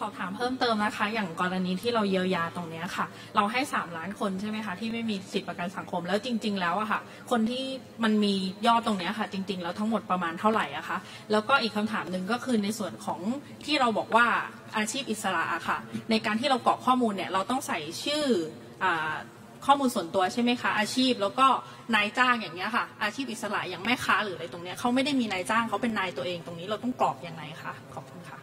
สอบถามเพิ่มเติมนะคะ อย่างกรณีที่เราเยียวยาตรงเนี้ยค่ะ เราให้ 3 ล้านคนใช่ไหมคะ ที่ไม่มีสิทธิประกันสังคมแล้วจริง ๆ แล้วอะค่ะ คนที่มันมียอดตรงเนี้ยค่ะ จริง ๆ แล้วทั้งหมดประมาณเท่าไหร่อะคะแล้วก็อีกคำถามหนึ่งก็คือในส่วนของที่เราบอกว่าอาชีพอิสระอะค่ะ ในการที่เรากรอกข้อมูลเนี่ยเราต้องใส่ชื่ออ่าข้อมูลส่วนตัวใช่ไหมคะ อาชีพแล้วก็นายจ้างอย่างเงี้ยค่ะ อาชีพอิสระอย่างแม่ค้าหรืออะไรตรงเนี้ยเขาไม่ได้มีนายจ้างเขาเป็นนายตัวเองตรงนี้เราต้องกรอกยังไงคะขอบคุณค่ะ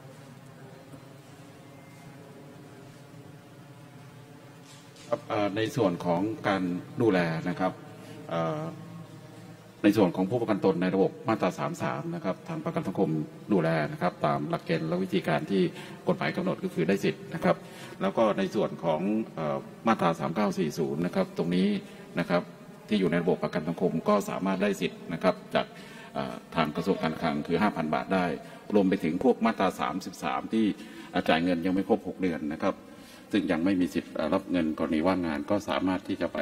ครับในส่วนของการดูแลนะครับในส่วนของผู้ประกันตนในระบบมาตรา 33 นะครับ ทางประกันสังคมดูแลนะครับ ตามหลักเกณฑ์และวิธีการที่กฎหมายกำหนดก็คือได้สิทธิ์นะครับ แล้วก็ในส่วนของอมาตรา 3940 นะครับ ตรงนี้นะครับที่อยู่ในระบบประกันสังคมก็สามารถได้สิทธิ์นะครับ จากทางกระทรวงการคลังคือ 5,000 บาทได้ รวมไปถึงพวกมาตรา 33 ที่จ่ายเงินยังไม่ครบ 6 เดือนนะครับ ซึ่งยังไม่มีสิทธิ์รับเงินกรณีว่างงาน ก็สามารถที่จะไป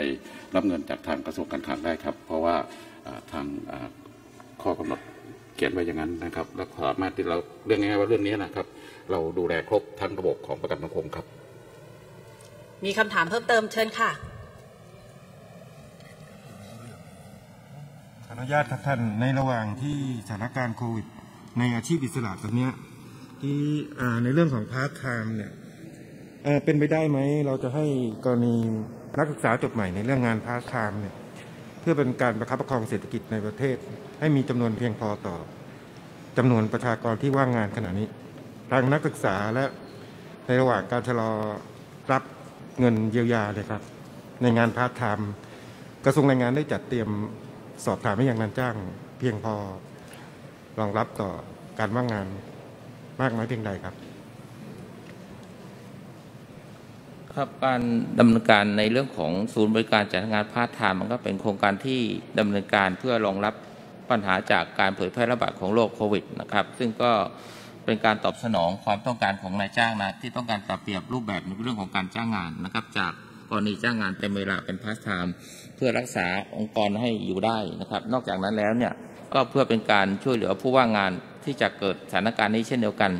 รับเงินจากทางกระทรวงการคลังได้ครับ เพราะว่าเอ่อทางเอ่อข้อกำหนดเขียนไว้อย่างนั้นนะครับแล้วสามารถที่เราเรื่องง่ายๆว่าเรื่องนี้นะครับ เราดูแลครบทั้งระบบของประกันสังคมครับ มีคำถามเพิ่มเติมเชิญค่ะขออนุญาตครับท่านในระหว่างที่สถานการณ์โควิดในอาชีพอิสระตอนเนี้ยที่อ่าในเรื่องของพาร์ทไทม์เนี่ย เออเป็นไปได้ไหม เราจะให้กรณีนักศึกษาจบใหม่ในเรื่องงานพาร์ทไทม์เนี่ยเพื่อเป็นการประคับประคองเศรษฐกิจในประเทศ ให้มีจำนวนเพียงพอต่อจำนวนประชากรที่ว่างงานขณะนี้ ทางนักศึกษาและในระหว่างการชะลอรับเงินเยียวยาเนี่ยครับ ในงานพาร์ทไทม์กระทรวงแรงงานได้จัดเตรียมสอบถามให้ยังนายจ้างเพียงพอรองรับต่อการว่างงานมากน้อยเพียงใดครับ ครับการดำเนินการในเรื่องของศูนย์บริการจัดงานพาร์ทไทม์มันก็เป็นโครงการที่ดำเนินการเพื่อรองรับปัญหาจากการเผยแพร่ระบาดของโรคโควิดนะครับซึ่งก็เป็นการตอบสนองความต้องการของนายจ้างนะที่ต้องการปรับเปลี่ยนรูปแบบในเรื่องของการจ้างงานนะครับ จากกรณีจ้างงานเต็มเวลาเป็นพาร์ทไทม์เพื่อรักษาองค์กรให้อยู่ได้นะครับ นอกจากนั้นแล้วเนี่ยก็เพื่อเป็นการช่วยเหลือผู้ว่างงานที่จะเกิดสถานการณ์นี้เช่นเดียวกัน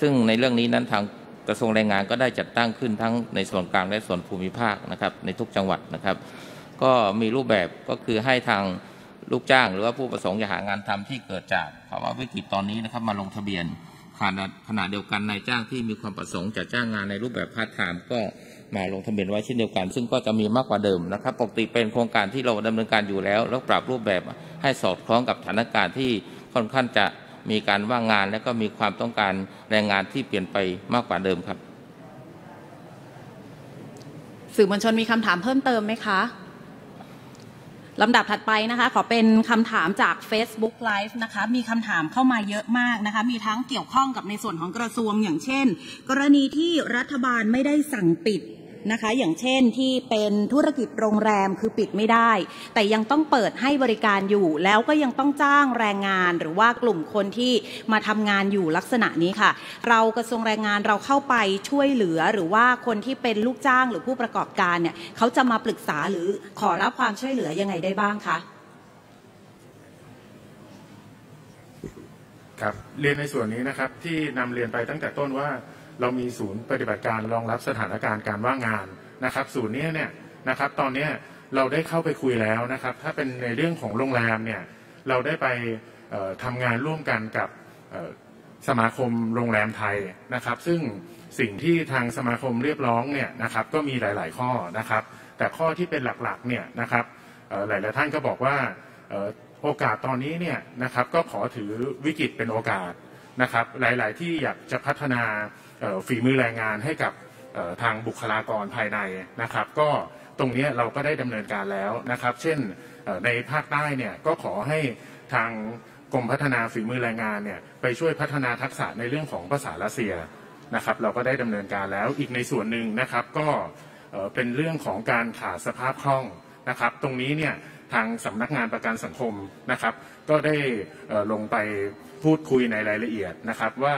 ซึ่งในเรื่องนี้นั้นทาง กระทรวงแรงงานก็ได้จัดตั้งขึ้นทั้งในส่วนกลางและส่วนภูมิภาคนะครับในทุกจังหวัดนะครับ ก็มีรูปแบบก็คือให้ทางลูกจ้างหรือว่าผู้ประสงค์จะหางานทำที่เกิดจากภาวะวิกฤตตอนนี้นะครับมาลงทะเบียนขณะเดียวกันนายจ้างที่มีความประสงค์จะจ้างงานในรูปแบบพาร์ทไทม์ก็มาลงทะเบียนไว้เช่นเดียวกัน ซึ่งก็จะมีมากกว่าเดิมนะครับปกติเป็นโครงการที่เราดำเนินการอยู่แล้ว แล้วปรับรูปแบบให้สอดคล้องกับสถานการณ์ที่ค่อนข้างจะ มีการว่างงานและก็มีความต้องการแรงงานที่เปลี่ยนไปมากกว่าเดิมครับ สื่อมวลชนมีคำถามเพิ่มเติมไหมคะลำดับถัดไปนะคะ ขอเป็นคำถามจาก Facebook Live นะคะ มีคำถามเข้ามาเยอะมากนะคะ มีทั้งเกี่ยวข้องกับในส่วนของกระทรวงอย่างเช่น กรณีที่รัฐบาลไม่ได้สั่งปิด นะคะ อย่างเช่นที่เป็นธุรกิจโรงแรมคือปิดไม่ได้ แต่ยังต้องเปิดให้บริการอยู่ แล้วก็ยังต้องจ้างแรงงาน หรือว่ากลุ่มคนที่มาทำงานอยู่ลักษณะนี้ค่ะ เรากระทรวงแรงงานเราเข้าไปช่วยเหลือหรือว่าคนที่เป็นลูกจ้างหรือผู้ประกอบการเนี่ยเขาจะมาปรึกษาหรือขอรับความช่วยเหลือยังไงได้บ้างคะครับเรียนในส่วนนี้นะครับที่นำเรียนไปตั้งแต่ต้นว่า เรามีศูนย์ปฏิบัติการรองรับสถานการณ์การว่างงานนะครับ ศูนย์นี้เนี่ยนะครับตอนนี้เราได้เข้าไปคุยแล้วนะครับ ถ้าเป็นในเรื่องของโรงแรมเนี่ยเราได้ไปเอ่อทำงานร่วมกันกับสมาคมโรงแรมไทยนะครับ ซึ่งสิ่งที่ทางสมาคมเรียบร้องเนี่ยนะครับก็มีหลาย ๆ ข้อนะครับ แต่ข้อที่เป็นหลักๆเนี่ยนะครับหลายๆท่านก็บอกว่าโอกาสตอนนี้เนี่ยนะครับก็ขอถือวิกฤตเป็นโอกาสนะครับ หลาย ๆ ที่อยากจะพัฒนา ฝีมือแรงงานให้กับทางบุคลากรภายในนะครับ ก็ตรงนี้เราก็ได้ดำเนินการแล้วนะครับ เช่นในภาคใต้เนี่ยก็ขอให้ทางกรมพัฒนาฝีมือแรงงานเนี่ยไปช่วยพัฒนาทักษะในเรื่องของภาษารัสเซียนะครับ เราก็ได้ดำเนินการแล้วอีกในส่วนหนึ่งนะครับ ก็เป็นเรื่องของการขาดสภาพคล่องนะครับ ตรงนี้เนี่ยทางสำนักงานประกันสังคมนะครับ ก็ได้ลงไปพูดคุยในรายละเอียดนะครับว่า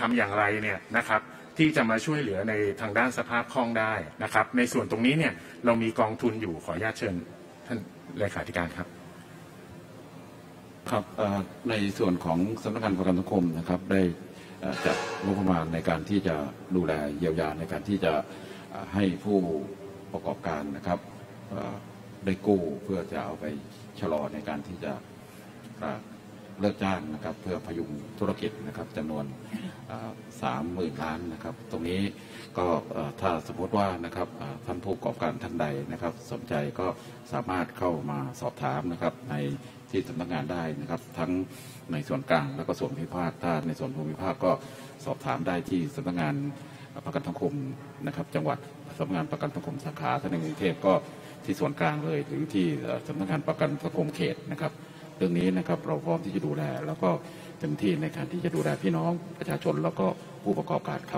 ทำอย่างไรเนี่ยนะครับที่จะมาช่วยเหลือในทางด้านสภาพคล่องได้นะครับ ในส่วนตรงนี้เนี่ยเรามีกองทุนอยู่ขออนุญาตเชิญท่านเลขาธิการครับครับในส่วนของสำนักงานประกันสังคมนะครับได้จัดงบประมาณในการที่จะดูแลเยียวยาในการที่จะให้ผู้ประกอบการนะครับได้กู้เพื่อจะเอาไปชะลอในการที่จะ เลิกจ้างนะครับ เพื่อพยุงธุรกิจนะครับจำนวนสามหมื่นล้านนะครับ ตรงนี้ก็ถ้าสมมติว่านะครับท่านผู้ประกอบการท่านใดนะครับ สนใจก็สามารถเข้ามาสอบถามนะครับในที่สำนักงานได้นะครับ ทั้งในส่วนกลางแล้วก็ส่วนภูมิภาคถ้าในส่วนภูมิภาคก็สอบถามได้ที่สำนักงานประกันสังคมนะครับ จังหวัดสำนักงานประกันสังคมสาขาถ้าในกรุงเทพก็ที่ส่วนกลางเลย หรือที่สำนักงานประกันสังคมเขตนะครับ เรื่องนี้นะครับเราพร้อมที่จะดูแล แล้วก็เต็มที่ในการที่จะดูแลพี่น้องประชาชน แล้วก็ผู้ประกอบการครับ